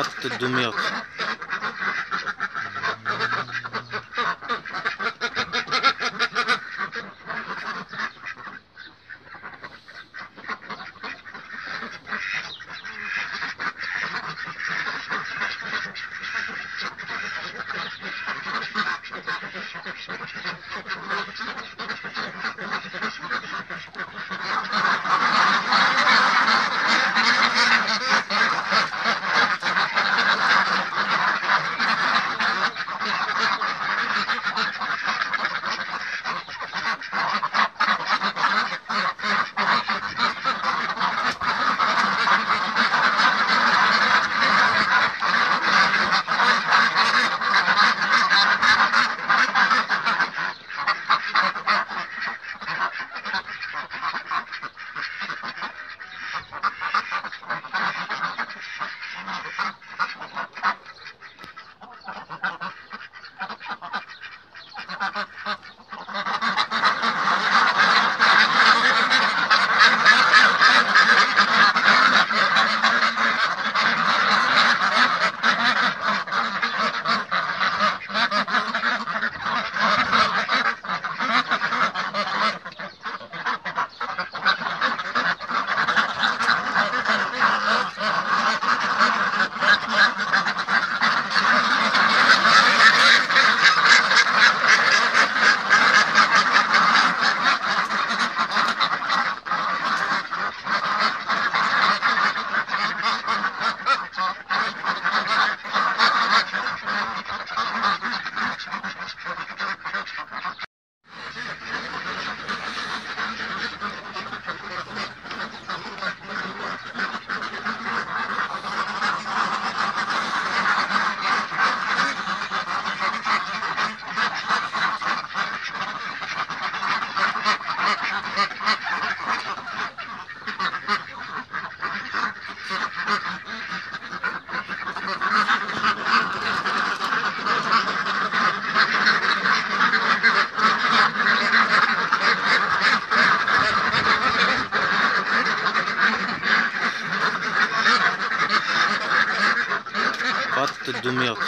отты думек Хватит думать.